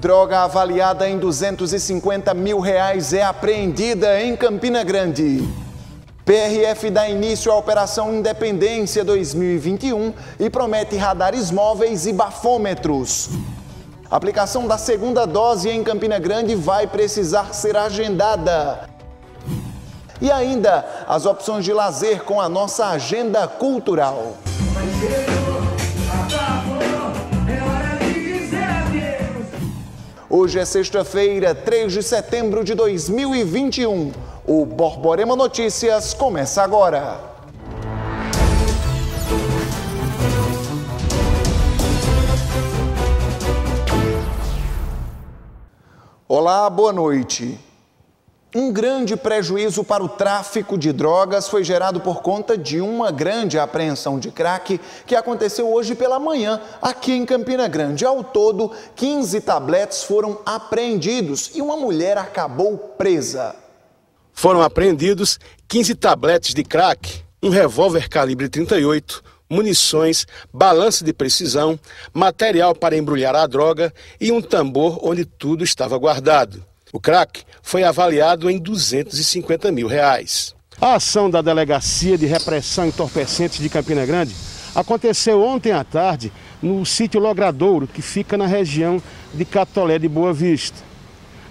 Droga avaliada em 250 mil reais é apreendida em Campina Grande. PRF dá início à Operação Independência 2021 e promete radares móveis e bafômetros. A aplicação da segunda dose em Campina Grande vai precisar ser agendada. E ainda as opções de lazer com a nossa agenda cultural. Hoje é sexta-feira, 3 de setembro de 2021. O Borborema Notícias começa agora. Olá, boa noite. Um grande prejuízo para o tráfico de drogas foi gerado por conta de uma grande apreensão de crack que aconteceu hoje pela manhã aqui em Campina Grande. Ao todo, 15 tabletes foram apreendidos e uma mulher acabou presa. Foram apreendidos 15 tabletes de crack, um revólver calibre 38, munições, balança de precisão, material para embrulhar a droga e um tambor onde tudo estava guardado. O crack foi avaliado em 250 mil reais. A ação da Delegacia de Repressão Entorpecentes de Campina Grande aconteceu ontem à tarde no sítio Logradouro, que fica na região de Catolé de Boa Vista.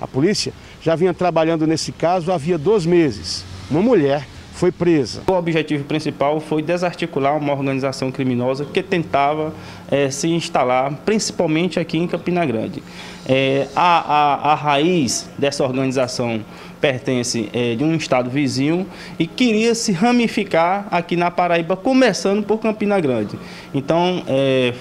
A polícia já vinha trabalhando nesse caso havia dois meses. Uma mulher foi presa. O objetivo principal foi desarticular uma organização criminosa que tentava é, se instalar, principalmente aqui em Campina Grande. É, a, a, a, raiz dessa organização pertence é, de um estado vizinho e queria se ramificar aqui na Paraíba, começando por Campina Grande. Então,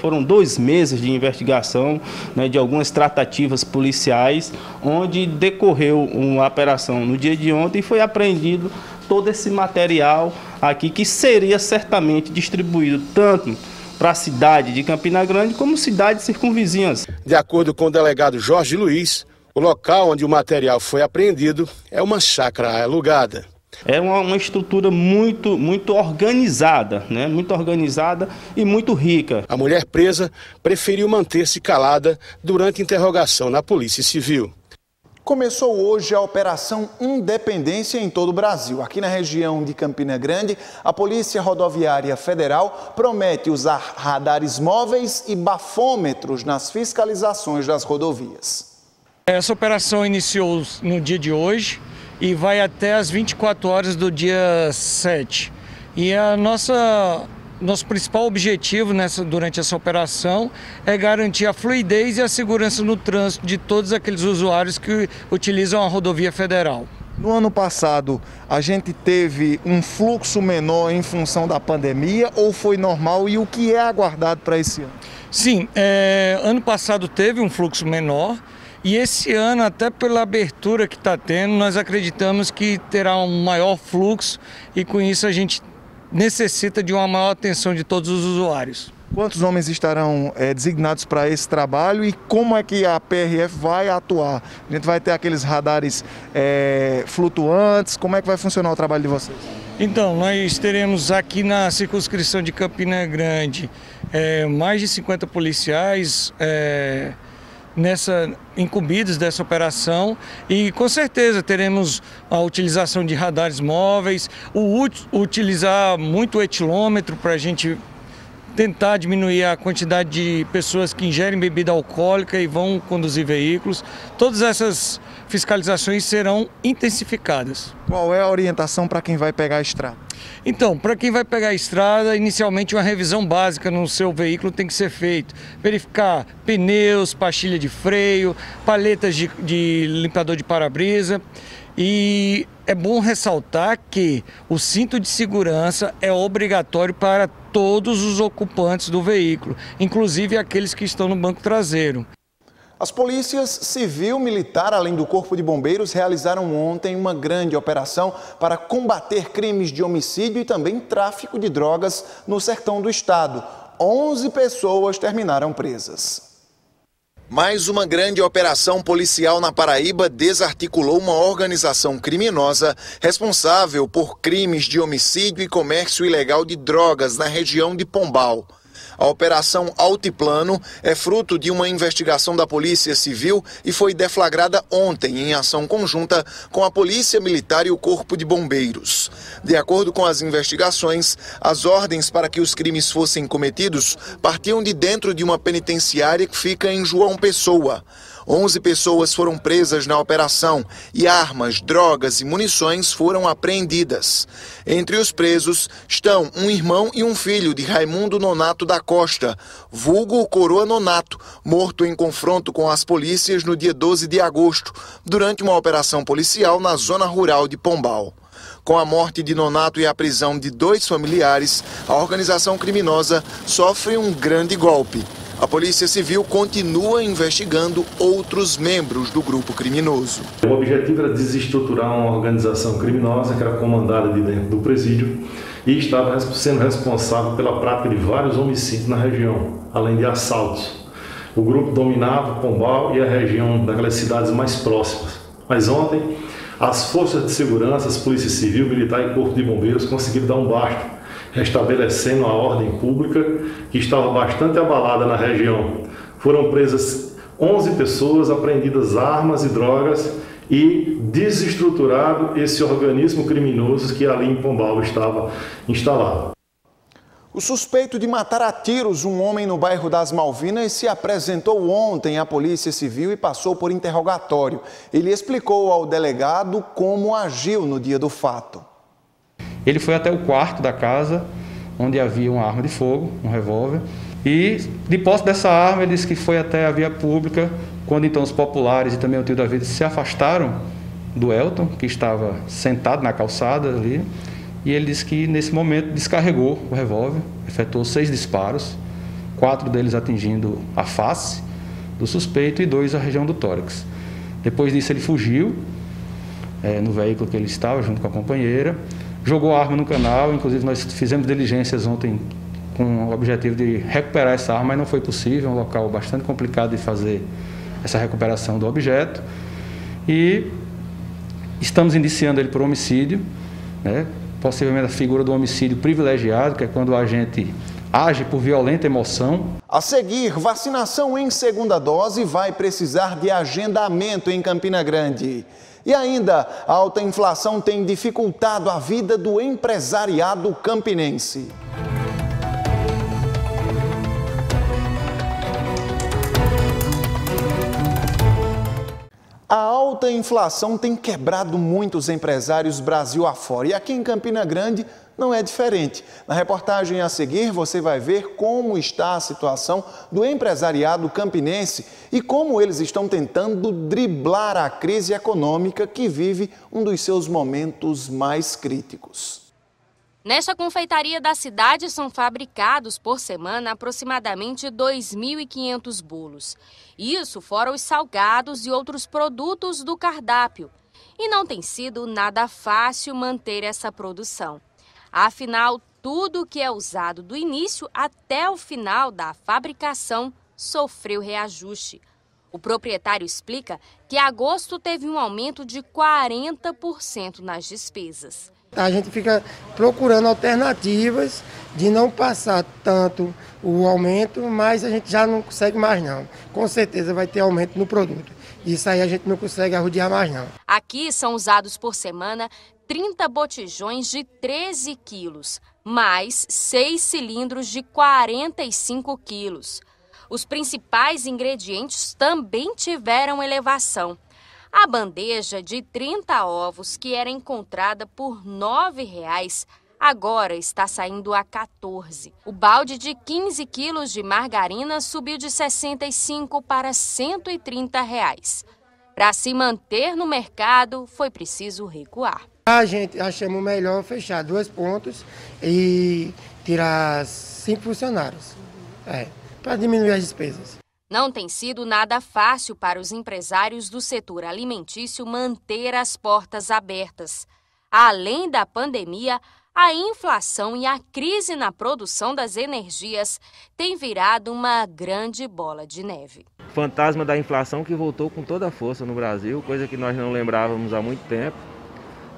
foram dois meses de investigação, né, de algumas tratativas policiais, onde decorreu uma operação no dia de ontem e foi apreendido todo esse material aqui que seria certamente distribuído tanto para a cidade de Campina Grande como cidades circunvizinhas. De acordo com o delegado Jorge Luiz, o local onde o material foi apreendido é uma chácara alugada. É uma, uma, estrutura muito, muito organizada, né? muito organizada e muito rica. A mulher presa preferiu manter-se calada durante interrogação na Polícia Civil. Começou hoje a Operação Independência em todo o Brasil. Aqui na região de Campina Grande, a Polícia Rodoviária Federal promete usar radares móveis e bafômetros nas fiscalizações das rodovias. Essa operação iniciou no dia de hoje e vai até as 24 horas do dia 7. E a nossa nosso principal objetivo nessa, durante essa operação é garantir a fluidez e a segurança no trânsito de todos aqueles usuários que utilizam a rodovia federal. No ano passado, a gente teve um fluxo menor em função da pandemia ou foi normal e o que é aguardado para esse ano? Sim, é, ano passado teve um fluxo menor e esse ano, até pela abertura que está tendo, nós acreditamos que terá um maior fluxo e com isso a gente necessita de uma maior atenção de todos os usuários. Quantos homens estarão é, designados para esse trabalho e como é que a PRF vai atuar? A gente vai ter aqueles radares é, flutuantes, como é que vai funcionar o trabalho de vocês? Então, nós teremos aqui na circunscrição de Campina Grande é, mais de 50 policiais nessa incumbidos dessa operação e com certeza teremos a utilização de radares móveis, o utilizar muito o etilômetro para a gente tentar diminuir a quantidade de pessoas que ingerem bebida alcoólica e vão conduzir veículos. Todas essas fiscalizações serão intensificadas. Qual é a orientação para quem vai pegar a estrada? Então, para quem vai pegar a estrada, inicialmente uma revisão básica no seu veículo tem que ser feita. Verificar pneus, pastilha de freio, paletas de, de limpador de para-brisa. E é bom ressaltar que o cinto de segurança é obrigatório para todos os ocupantes do veículo, inclusive aqueles que estão no banco traseiro. As polícias civil, militar, além do Corpo de Bombeiros, realizaram ontem uma grande operação para combater crimes de homicídio e também tráfico de drogas no sertão do estado. 11 pessoas terminaram presas. Mais uma grande operação policial na Paraíba desarticulou uma organização criminosa responsável por crimes de homicídio e comércio ilegal de drogas na região de Pombal. A Operação Altiplano é fruto de uma investigação da Polícia Civil e foi deflagrada ontem em ação conjunta com a Polícia Militar e o Corpo de Bombeiros. De acordo com as investigações, as ordens para que os crimes fossem cometidos partiam de dentro de uma penitenciária que fica em João Pessoa. 11 pessoas foram presas na operação e armas, drogas e munições foram apreendidas. Entre os presos estão um irmão e um filho de Raimundo Nonato da Costa, vulgo Coroa Nonato, morto em confronto com as polícias no dia 12 de agosto, durante uma operação policial na zona rural de Pombal. Com a morte de Nonato e a prisão de dois familiares, a organização criminosa sofre um grande golpe. A Polícia Civil continua investigando outros membros do grupo criminoso. O objetivo era desestruturar uma organização criminosa que era comandada de dentro do presídio e estava sendo responsável pela prática de vários homicídios na região, além de assaltos. O grupo dominava Pombal e a região daquelas cidades mais próximas. Mas ontem, as forças de segurança, as polícia civil, militar e corpo de bombeiros conseguiram dar um basta restabelecendo a ordem pública que estava bastante abalada na região. Foram presas 11 pessoas, apreendidas armas e drogas e desestruturado esse organismo criminoso que ali em Pombal estava instalado. O suspeito de matar a tiros um homem no bairro das Malvinas se apresentou ontem à Polícia Civil e passou por interrogatório. Ele explicou ao delegado como agiu no dia do fato. Ele foi até o quarto da casa, onde havia uma arma de fogo, um revólver, e de posse dessa arma, ele disse que foi até a via pública, quando então os populares e também o tio David se afastaram do Elton, que estava sentado na calçada ali, e ele disse que nesse momento descarregou o revólver, efetuou seis disparos, quatro deles atingindo a face do suspeito e dois a região do tórax. Depois disso ele fugiu é, no veículo que ele estava junto com a companheira jogou a arma no canal, inclusive nós fizemos diligências ontem com o objetivo de recuperar essa arma, mas não foi possível, é um local bastante complicado de fazer essa recuperação do objeto. E estamos indiciando ele por homicídio, né? possivelmente a figura do homicídio privilegiado, que é quando o agente age por violenta emoção. A seguir, vacinação em segunda dose vai precisar de agendamento em Campina Grande. E ainda, a alta inflação tem dificultado a vida do empresariado campinense. A alta inflação tem quebrado muitos empresários Brasil afora. E aqui em Campina Grande, não é diferente. Na reportagem a seguir, você vai ver como está a situação do empresariado campinense e como eles estão tentando driblar a crise econômica que vive um dos seus momentos mais críticos. Nesta confeitaria da cidade são fabricados por semana aproximadamente 2.500 bolos. Isso fora os salgados e outros produtos do cardápio. E não tem sido nada fácil manter essa produção. Afinal, tudo que é usado do início até o final da fabricação sofreu reajuste. O proprietário explica que agosto teve um aumento de 40% nas despesas. A gente fica procurando alternativas de não passar tanto o aumento, mas a gente já não consegue mais não. Com certeza vai ter aumento no produto. Isso aí a gente não consegue arrodear mais não. Aqui são usados por semana 30 botijões de 13 quilos, mais 6 cilindros de 45 quilos. Os principais ingredientes também tiveram elevação. A bandeja de 30 ovos, que era encontrada por R$ 9,00, agora está saindo a 14. O balde de 15 quilos de margarina subiu de 65 para 130 reais. Para se manter no mercado, foi preciso recuar. A gente achamos melhor fechar dois pontos e tirar cinco funcionários, é, para diminuir as despesas. Não tem sido nada fácil para os empresários do setor alimentício manter as portas abertas. Além da pandemia, a inflação e a crise na produção das energias têm virado uma grande bola de neve. Fantasma da inflação que voltou com toda a força no Brasil, coisa que nós não lembrávamos há muito tempo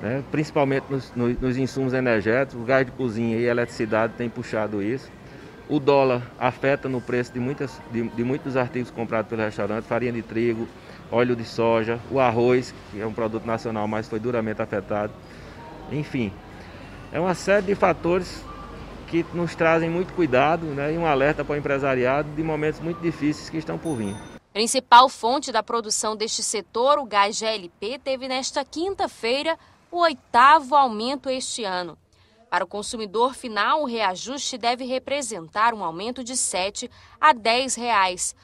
né? principalmente nos, nos, insumos energéticos, o gás de cozinha e eletricidade têm puxado isso. O dólar afeta no preço de, muitas, de, de muitos artigos comprados pelo restaurante, farinha de trigo, óleo de soja, o arroz, que é um produto nacional, mas foi duramente afetado. Enfim, é uma série de fatores que nos trazem muito cuidado né, e um alerta para o empresariado de momentos muito difíceis que estão por vir. Principal fonte da produção deste setor, o gás GLP, teve nesta quinta-feira o oitavo aumento este ano. Para o consumidor final, o reajuste deve representar um aumento de 7 a 10 reais,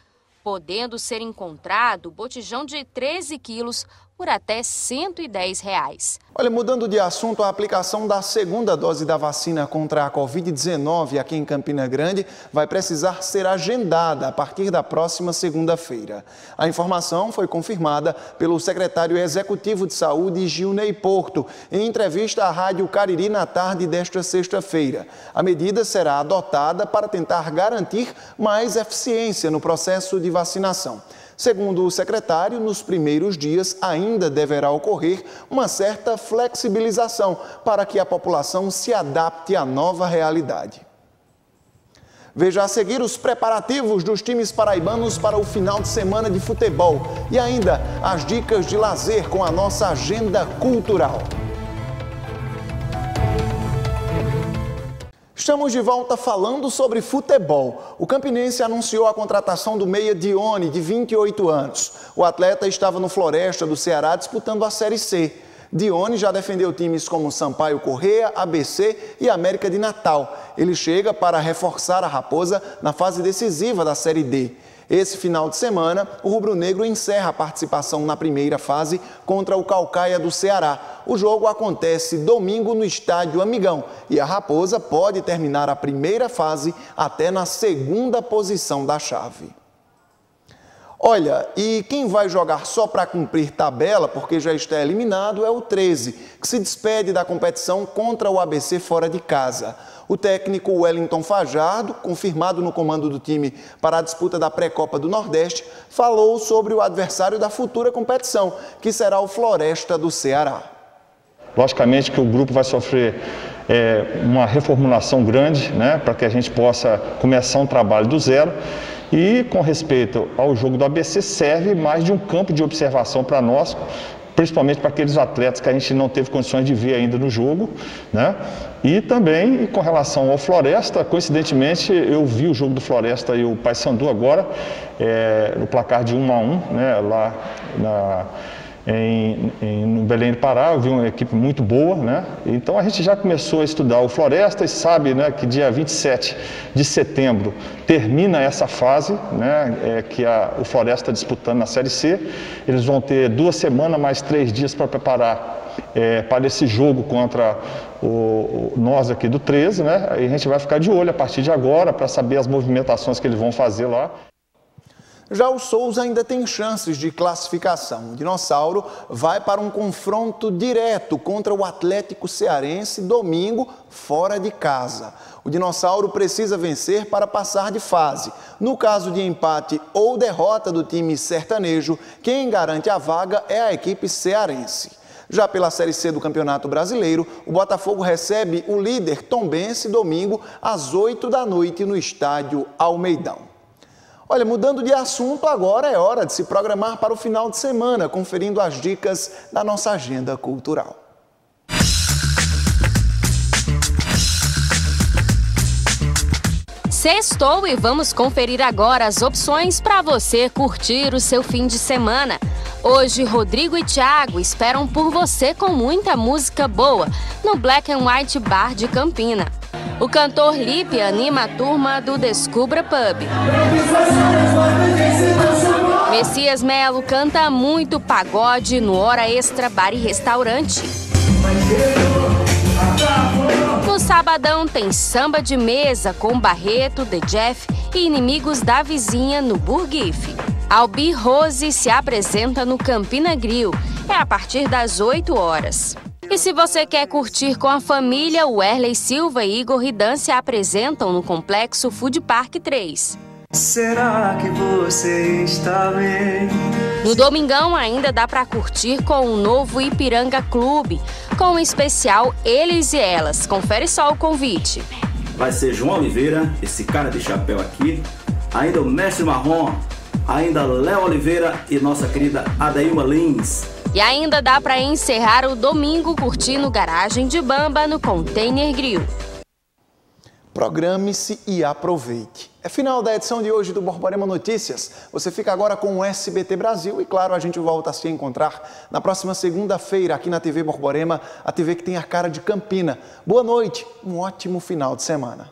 podendo ser encontrado botijão de 13 quilos por até 110 reais. Olha, mudando de assunto, a aplicação da segunda dose da vacina contra a Covid-19 aqui em Campina Grande vai precisar ser agendada a partir da próxima segunda-feira. A informação foi confirmada pelo secretário executivo de saúde, Gilney Porto, em entrevista à Rádio Cariri na tarde desta sexta-feira. A medida será adotada para tentar garantir mais eficiência no processo de vacinação. Segundo o secretário, nos primeiros dias ainda deverá ocorrer uma certa flexibilização para que a população se adapte à nova realidade. Veja a seguir os preparativos dos times paraibanos para o final de semana de futebol e ainda as dicas de lazer com a nossa agenda cultural. Estamos de volta falando sobre futebol. O Campinense anunciou a contratação do meia Dione, de 28 anos. O atleta estava no Floresta do Ceará disputando a Série C. Dione já defendeu times como Sampaio Correia, ABC e América de Natal. Ele chega para reforçar a Raposa na fase decisiva da Série D. Esse final de semana, o Rubro Negro encerra a participação na primeira fase contra o Calcaia do Ceará. O jogo acontece domingo no estádio Amigão e a Raposa pode terminar a primeira fase até na segunda posição da chave. Olha, e quem vai jogar só para cumprir tabela, porque já está eliminado, é o 13, que se despede da competição contra o ABC fora de casa. O técnico Wellington Fajardo, confirmado no comando do time para a disputa da pré-copa do Nordeste, falou sobre o adversário da futura competição, que será o Floresta do Ceará. Logicamente que o grupo vai sofrer é, uma reformulação grande, né, para que a gente possa começar um trabalho do zero. E com respeito ao jogo do ABC, serve mais de um campo de observação para nós, principalmente para aqueles atletas que a gente não teve condições de ver ainda no jogo, né? E também com relação ao Floresta, coincidentemente eu vi o jogo do Floresta e o Paysandu agora, é, no placar de 1 a 1, né, lá na em, em, Belém do Pará, eu vi uma equipe muito boa, né? Então a gente já começou a estudar o Floresta e sabe né, que dia 27 de setembro termina essa fase, né, é, que a, o Floresta está disputando na Série C. Eles vão ter duas semanas mais três dias para preparar é, para esse jogo contra o, o, nós aqui do 13, né? Aí a gente vai ficar de olho a partir de agora para saber as movimentações que eles vão fazer lá. Já o Souza ainda tem chances de classificação. O Dinossauro vai para um confronto direto contra o Atlético Cearense domingo, fora de casa. O Dinossauro precisa vencer para passar de fase. No caso de empate ou derrota do time sertanejo, quem garante a vaga é a equipe cearense. Já pela Série C do Campeonato Brasileiro, o Botafogo recebe o líder Tombense domingo às 8 da noite no estádio Almeidão. Olha, mudando de assunto, agora é hora de se programar para o final de semana, conferindo as dicas da nossa agenda cultural. Sextou e vamos conferir agora as opções para você curtir o seu fim de semana. Hoje, Rodrigo e Thiago esperam por você com muita música boa no Black and White Bar de Campina. O cantor Lipe anima a turma do Descubra Pub. Messias Melo canta muito pagode no Hora Extra Bar e Restaurante. No sabadão tem samba de mesa com Barreto, The Jeff e inimigos da vizinha no Burgif. Albi Rose se apresenta no Campina Grill. É a partir das 8 horas. E se você quer curtir com a família, o Erley Silva e Igor Ridan se apresentam no Complexo Food Park 3. Será que você está bem? No domingão ainda dá para curtir com o novo Ipiranga Clube, com o especial Eles e Elas. Confere só o convite. vai ser João Oliveira, esse cara de chapéu aqui, ainda o mestre marrom, ainda Léo Oliveira e nossa querida Adailma Lins. E ainda dá para encerrar o domingo curtindo garagem de Bamba no Container Grill. Programe-se e aproveite. É final da edição de hoje do Borborema Notícias. Você fica agora com o SBT Brasil e, claro, a gente volta a se encontrar na próxima segunda-feira aqui na TV Borborema, a TV que tem a cara de Campina. Boa noite, um ótimo final de semana.